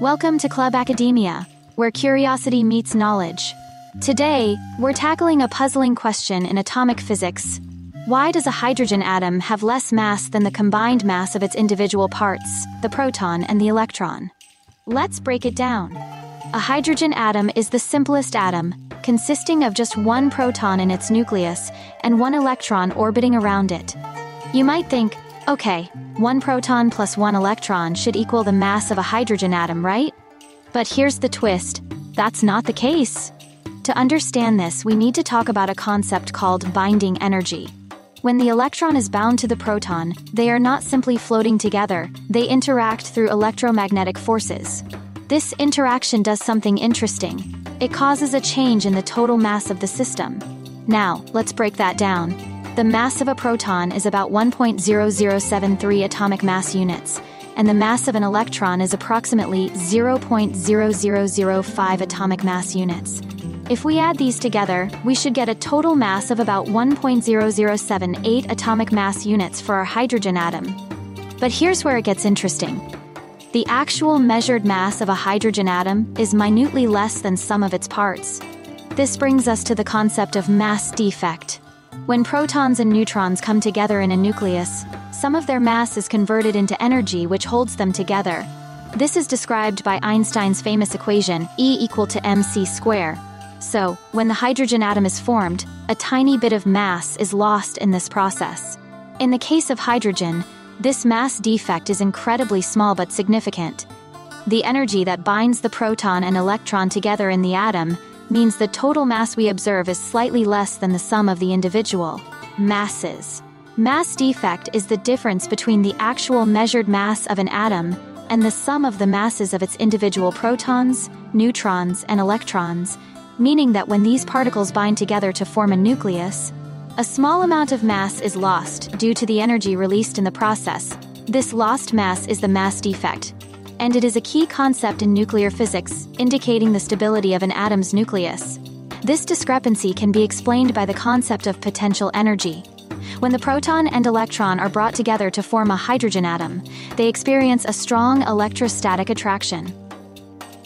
Welcome to Club Academia, where curiosity meets knowledge. Today, we're tackling a puzzling question in atomic physics. Why does a hydrogen atom have less mass than the combined mass of its individual parts, the proton and the electron? Let's break it down. A hydrogen atom is the simplest atom, consisting of just one proton in its nucleus and one electron orbiting around it. You might think, okay, one proton plus one electron should equal the mass of a hydrogen atom, right? But here's the twist that's not the case. To understand this, we need to talk about a concept called binding energy. When the electron is bound to the proton, they are not simply floating together, they interact through electromagnetic forces. This interaction does something interesting. It causes a change in the total mass of the system. Now, let's break that down. The mass of a proton is about 1.0073 atomic mass units, and the mass of an electron is approximately 0.0005 atomic mass units. If we add these together, we should get a total mass of about 1.0078 atomic mass units for our hydrogen atom. But here's where it gets interesting. The actual measured mass of a hydrogen atom is minutely less than sum of its parts. This brings us to the concept of mass defect. When protons and neutrons come together in a nucleus, some of their mass is converted into energy which holds them together. This is described by Einstein's famous equation, E equal to mc square. So, when the hydrogen atom is formed, a tiny bit of mass is lost in this process. In the case of hydrogen, this mass defect is incredibly small but significant. The energy that binds the proton and electron together in the atom means the total mass we observe is slightly less than the sum of the individual masses. Mass defect is the difference between the actual measured mass of an atom and the sum of the masses of its individual protons, neutrons, and electrons, meaning that when these particles bind together to form a nucleus, a small amount of mass is lost due to the energy released in the process. This lost mass is the mass defect, and it is a key concept in nuclear physics, indicating the stability of an atom's nucleus. This discrepancy can be explained by the concept of potential energy. When the proton and electron are brought together to form a hydrogen atom, they experience a strong electrostatic attraction.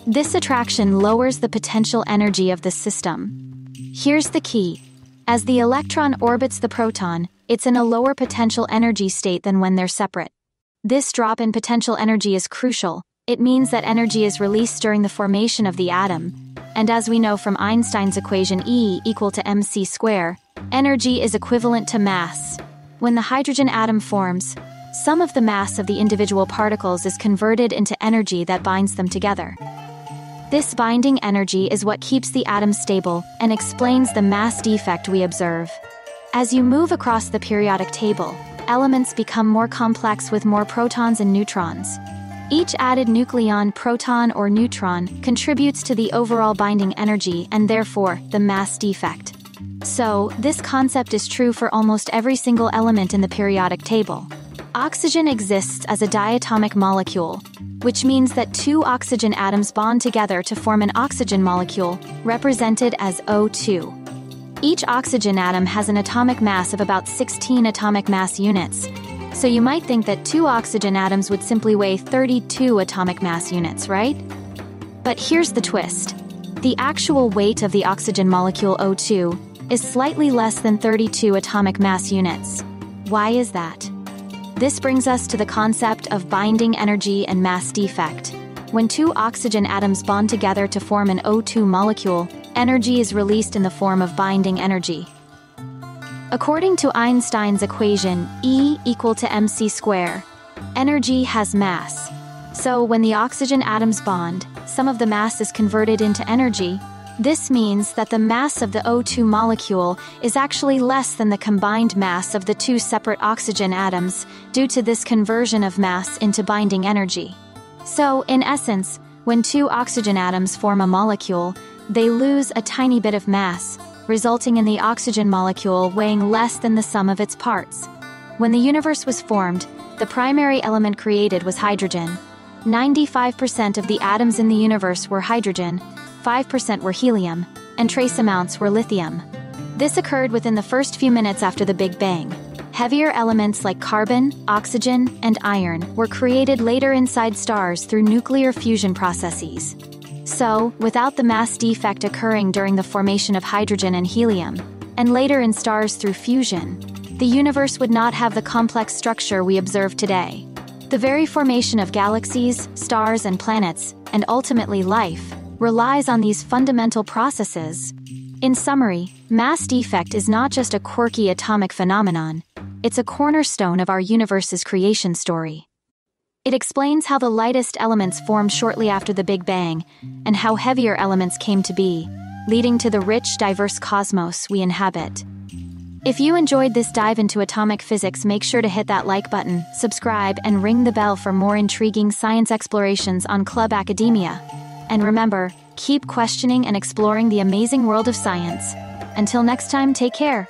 This attraction lowers the potential energy of the system. Here's the key. As the electron orbits the proton, it's in a lower potential energy state than when they're separate. This drop in potential energy is crucial. It means that energy is released during the formation of the atom. And as we know from Einstein's equation E equal to mc square, energy is equivalent to mass. When the hydrogen atom forms, some of the mass of the individual particles is converted into energy that binds them together. This binding energy is what keeps the atom stable and explains the mass defect we observe. As you move across the periodic table, elements become more complex with more protons and neutrons. Each added nucleon, proton, or neutron contributes to the overall binding energy and therefore the mass defect. So, this concept is true for almost every single element in the periodic table. Oxygen exists as a diatomic molecule, which means that two oxygen atoms bond together to form an oxygen molecule, represented as O2. Each oxygen atom has an atomic mass of about 16 atomic mass units, so you might think that two oxygen atoms would simply weigh 32 atomic mass units, right? But here's the twist. The actual weight of the oxygen molecule O2 is slightly less than 32 atomic mass units. Why is that? This brings us to the concept of binding energy and mass defect. When two oxygen atoms bond together to form an O2 molecule, energy is released in the form of binding energy. According to Einstein's equation, E equal to mc square, energy has mass. So when the oxygen atoms bond, some of the mass is converted into energy. This means that the mass of the O2 molecule is actually less than the combined mass of the two separate oxygen atoms due to this conversion of mass into binding energy. So, in essence, when two oxygen atoms form a molecule, they lose a tiny bit of mass, resulting in the oxygen molecule weighing less than the sum of its parts. When the universe was formed, the primary element created was hydrogen. 95% of the atoms in the universe were hydrogen, 5% were helium, and trace amounts were lithium. This occurred within the first few minutes after the Big Bang. Heavier elements like carbon, oxygen, and iron were created later inside stars through nuclear fusion processes. So, without the mass defect occurring during the formation of hydrogen and helium, and later in stars through fusion, the universe would not have the complex structure we observe today. The very formation of galaxies, stars, and planets, and ultimately life, relies on these fundamental processes. In summary, mass defect is not just a quirky atomic phenomenon, it's a cornerstone of our universe's creation story. It explains how the lightest elements formed shortly after the Big Bang, and how heavier elements came to be, leading to the rich, diverse cosmos we inhabit. If you enjoyed this dive into atomic physics, make sure to hit that like button, subscribe, and ring the bell for more intriguing science explorations on Club Academia. And remember, keep questioning and exploring the amazing world of science. Until next time, take care.